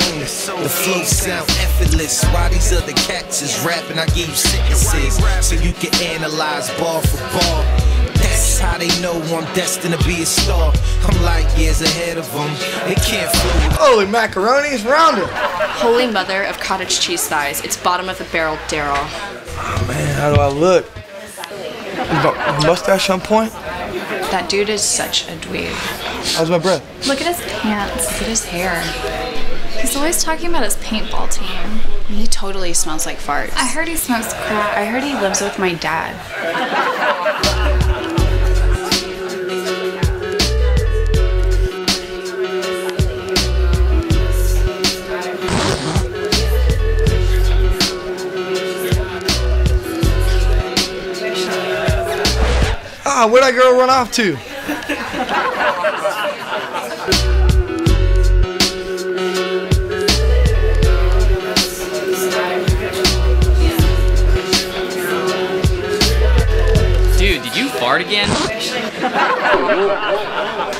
don't it? The flow sound effortless. While these other cats is rapping, I give you sentences so you can analyze bar for bar. That's how they know I'm destined to be a star. I'm light years ahead of them. They can't flow. Holy macaroni, it's rounded. Holy mother of cottage cheese thighs. It's bottom of the barrel, Daryl. Oh man, how do I look? Mustache on point? That dude is such a dweeb. How's my breath? Look at his pants. Look at his hair. He's always talking about his paintball team. He totally smells like farts. I heard he smokes crack. I heard he lives with my dad. Ah, where'd that girl run off to? Dude, did you fart again?